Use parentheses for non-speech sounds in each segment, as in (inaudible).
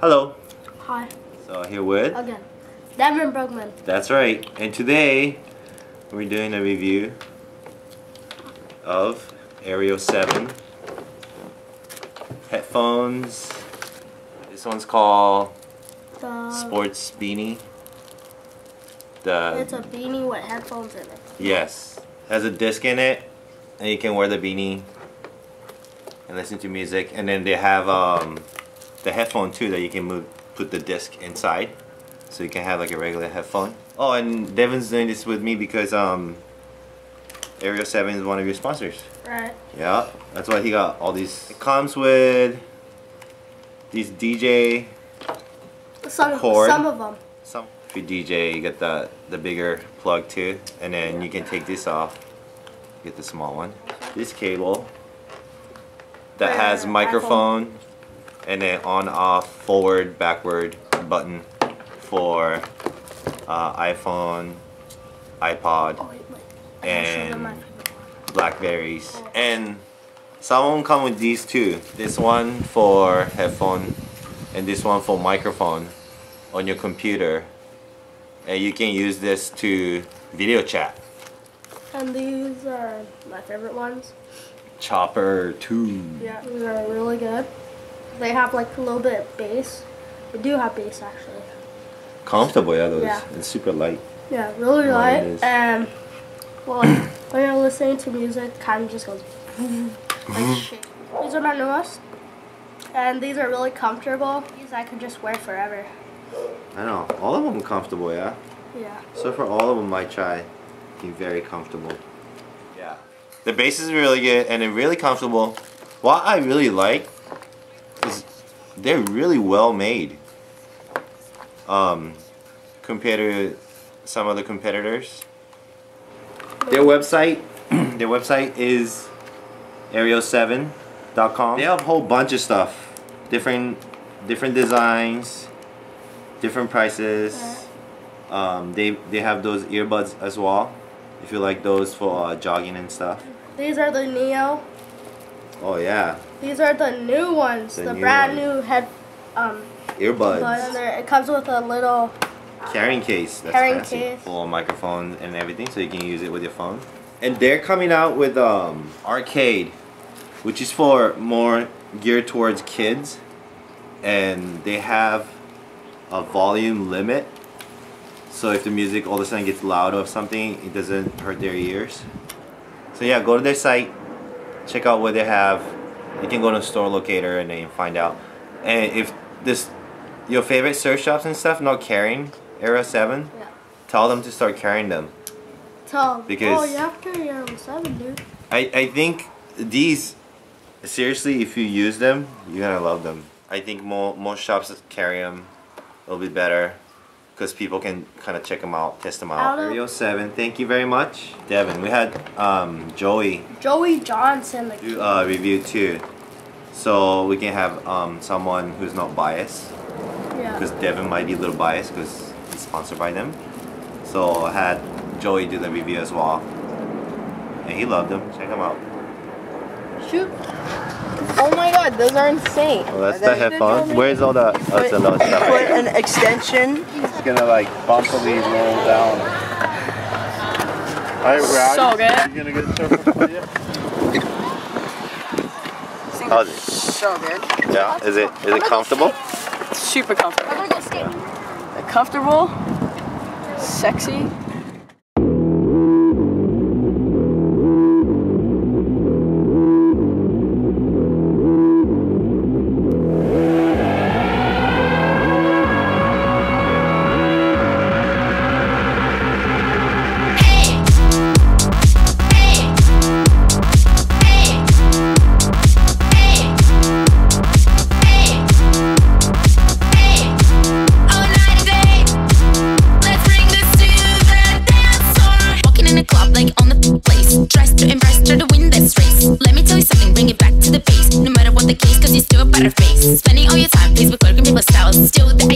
Hello. Hi. So here with. Again. Devin Brueggemann. That's right. And today we're doing a review of Aerial 7 headphones. This one's called The, Sports Beanie. The it's a beanie with headphones in it. yes has a disc in it, and you can wear the beanie and listen to music. And then they have um, the headphone too that you can move, put the disc inside, so you can have like a regular headphone. Oh, and Devin's doing this with me because um, Aerial 7 is one of your sponsors. Right. Yeah, that's why he got all these. It comes with these DJ. Some, Cord. some of them. Some if you DJ, you get the the bigger plug too, and then you can take this off. Get the small one. This cable that For has iPhone. And then on off forward backward button for uh, iPhone, iPod, Oh, wait, wait. I gotta show them my and. Blackberries. And some of them come with these two. This one for headphone and this one for microphone on your computer. And you can use this to video chat. And these are my favorite ones. Chopper 2. Yeah. These are really good. They have like a little bit of bass. They do have bass actually. Comfortable, yeah, those. Yeah. It's super light. Yeah, really light. And um, well, like, (clears throat) when you're listening to music, kind of just goes mm-hmm. like mm-hmm. shit. These are my newest, and these are really comfortable. These I could just wear forever. I know. All of them are comfortable, yeah. Yeah. So for all of them, I try being very comfortable. Yeah. The bass is really good and they're really comfortable. What I really like is they're really well made. Um, compared to some other competitors. Their website, (clears throat) their website is Aerial7.com. They have a whole bunch of stuff, different, different designs, different prices. Um, they they have those earbuds as well. If you like those for uh, jogging and stuff. These are the Neo. Oh yeah, These are the new ones. The The, new brand ones. new head. Um, earbuds. but and they're- it comes with a little. carrying case. That's Carrying fancy. case. Full microphone and everything, so you can use it with your phone. And they're coming out with um, arcade, which is for more geared towards kids, and they have a volume limit. So if the music all of a sudden gets loud or something, it doesn't hurt their ears. So yeah, go to their site, check out what they have. You can go to store locator and then find out. And if this your favorite surf shops and stuff not carrying Aerial 7, Yeah. tell them to start carrying them. Tall. Oh, because- Oh, you have to carry Aerial 7, dude. I, I think these, seriously, if you use them, you're gonna love them. I think more, most shops that carry them will be better because people can kind of check them out, test them out. Out of- 7, thank you very much. Devin, we had um, Joey Joey Johnston. Do a review too. So we can have um, someone who's not biased yeah. because Devin might be a little biased because he's sponsored by them. So I had Joey do the review as well. And he loved them. Check them out. Shoot. Oh my god, those are insane. Well, that's the headphones. Where's all the oh, it's the little stuff Put an extension. It's gonna like bumpily roll down. Alright, Rowdy, So good. You gonna get surfer for you? How's it? So good. Yeah. Is it is it comfortable? Super comfortable. Comfortable. Sexy.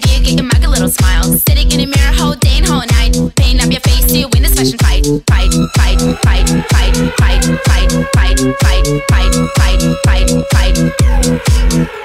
The idea, get your mug a little smile. Sitting in the mirror, whole day and whole night. Paint up your face till you win this fashion fight. Fight, fight, fight, fight, fight, fight, fight, fight, fight, fight, fight, fight.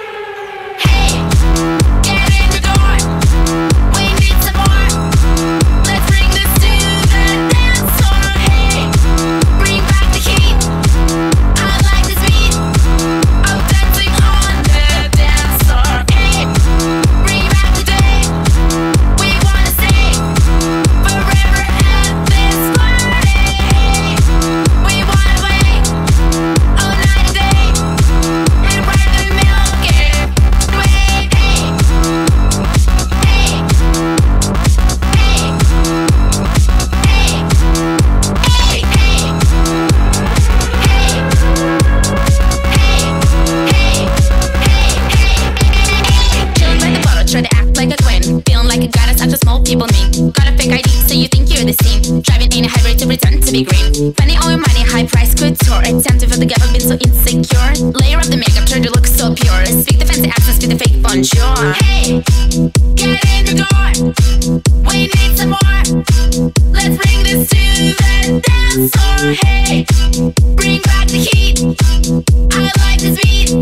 be green. Funny all your money, high price couture. Attempt to feel the gap, I've been so insecure. Layer up the makeup, try to look so pure. Speak the fancy accents, speak the fake bonjour. Hey, get in the door. We need some more. Let's bring this to the dance floor. Hey, bring back the heat. I like this beat.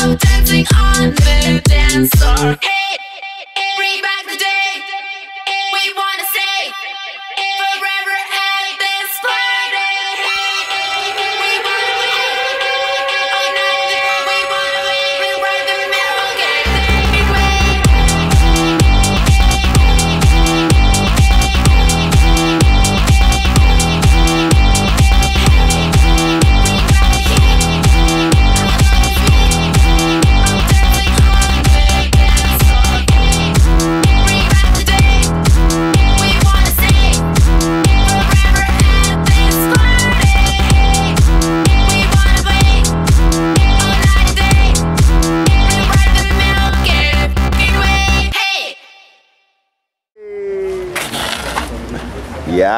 I'm dancing on the dance floor. Hey, bring back the day. We wanna stay.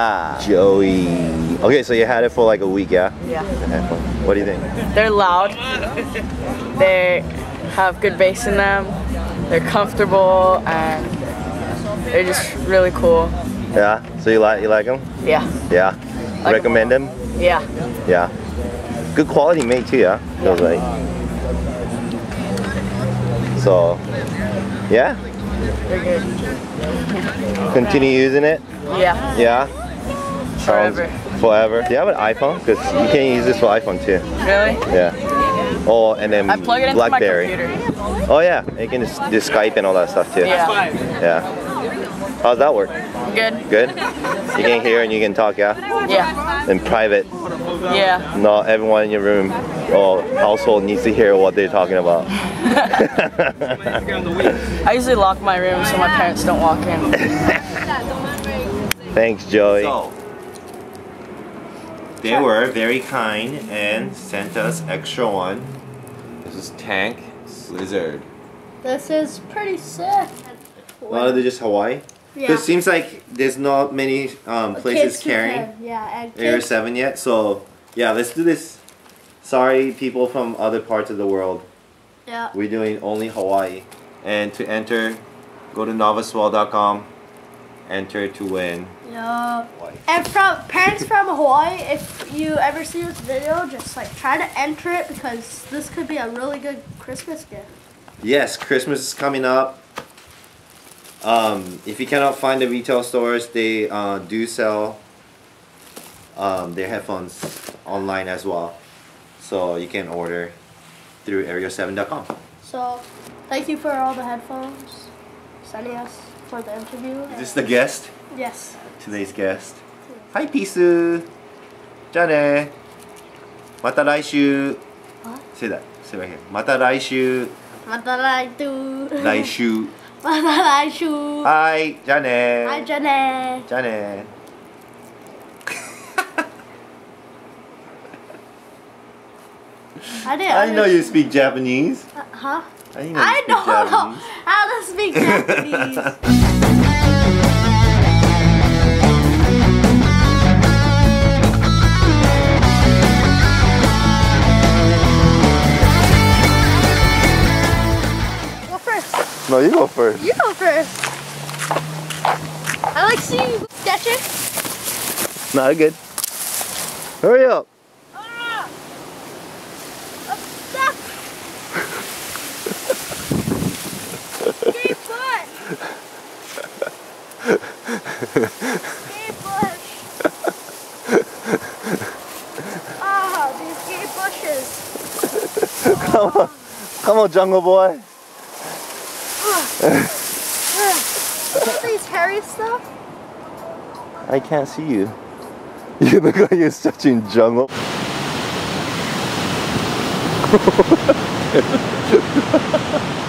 Yeah. Joey. Okay, so you had it for like a week, yeah? Yeah. What do you think? They're loud. They have good bass in them. They're comfortable and they're just really cool. Yeah. So you like you like them? Yeah. Yeah. Like Recommend them? Yeah. Yeah. Good quality made too, yeah? Feels like. So, yeah. They're good. Continue using it. Yeah. Yeah. Sounds- Forever. Forever. Do you have an iPhone? Because you can use this for iPhone too. Really? Yeah. Oh, and then I plug it into BlackBerry. my computer. Oh yeah, you can just do Skype and all that stuff too. Yeah. Yeah. How's that work? Good. Good. You can hear and you can talk, yeah. Yeah. In private, Yeah. not everyone in your room or household needs to hear what they're talking about. (laughs) (laughs) I usually lock my room so my parents don't walk in. Thanks, Joey. So, they were very kind and sent us extra one. This is Tank Lizard. This is pretty sick. Why are they just Hawaii? Yeah. It seems like there's not many um, places carrying Yeah, and Aerial 7 yet. So, yeah, let's do this. Sorry, people from other parts of the world. Yeah. We're doing only Hawaii. And to enter, go to novusswell.com. Enter to win. Yeah. And from parents from Hawaii, if you ever see this video, just like try to enter it because this could be a really good Christmas gift. Yes, Christmas is coming up. Um, if you cannot find the retail stores, they uh, do sell um, their headphones online as well. So you can order through aerial7.com. So, thank you for all the headphones sending us for the interview. Is this the guest? Yes. Today's guest. Hi, Pisu. じゃあね。また来週。 What? Say that. Say right here. また来週。また来週。来週。また来週。はい。じゃあね。はい、じゃあね。じゃあね。 I (laughs) didn't. (laughs) I know you speak Japanese. Uh, huh? I didn't know you (laughs) I speak don't know Japanese. how to speak Japanese. No, you go first. You go first. I like seeing you sketching. Not good. Hurry up. Ah! I'm stuck. Stay put. Stay put. Ah, these gay bushes. (laughs) Come on. Come on, jungle boy. At these hairy stuff. I can't see you. (laughs) You look like you're such in jungle. (laughs)